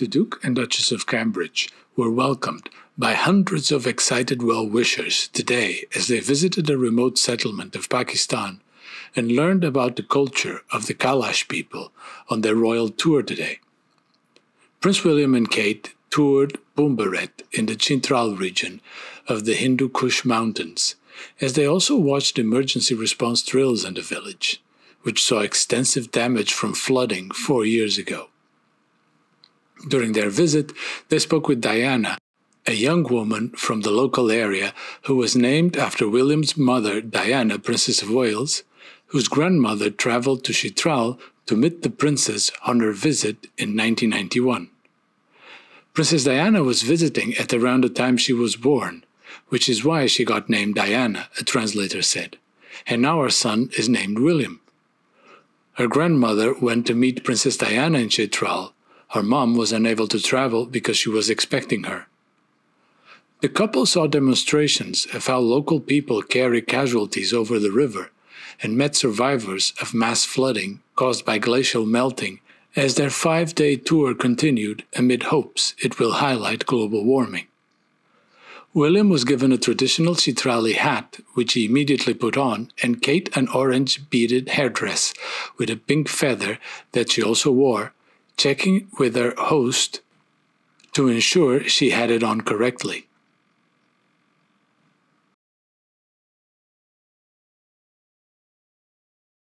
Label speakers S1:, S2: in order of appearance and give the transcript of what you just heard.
S1: The Duke and Duchess of Cambridge were welcomed by hundreds of excited well wishers today as they visited a remote settlement of Pakistan and learned about the culture of the Kalash people on their royal tour today. Prince William and Kate toured Bumburet in the Chitral region of the Hindu Kush Mountains, as they also watched emergency response drills in the village, which saw extensive damage from flooding four years ago. During their visit, they spoke with Diana, a young woman from the local area who was named after William's mother, Diana, Princess of Wales, whose grandmother traveled to Chitral to meet the princess on her visit in 1991. Princess Diana was visiting at around the time she was born, which is why she got named Diana, a translator said, and now her son is named William. Her grandmother went to meet Princess Diana in Chitral, her mom was unable to travel because she was expecting her. The couple saw demonstrations of how local people carry casualties over the river and met survivors of mass flooding caused by glacial melting as their five day tour continued amid hopes it will highlight global warming. William was given a traditional Chitrali hat, which he immediately put on, and Kate an orange beaded hairdress with a pink feather that she also wore checking with her host to ensure she had it on correctly.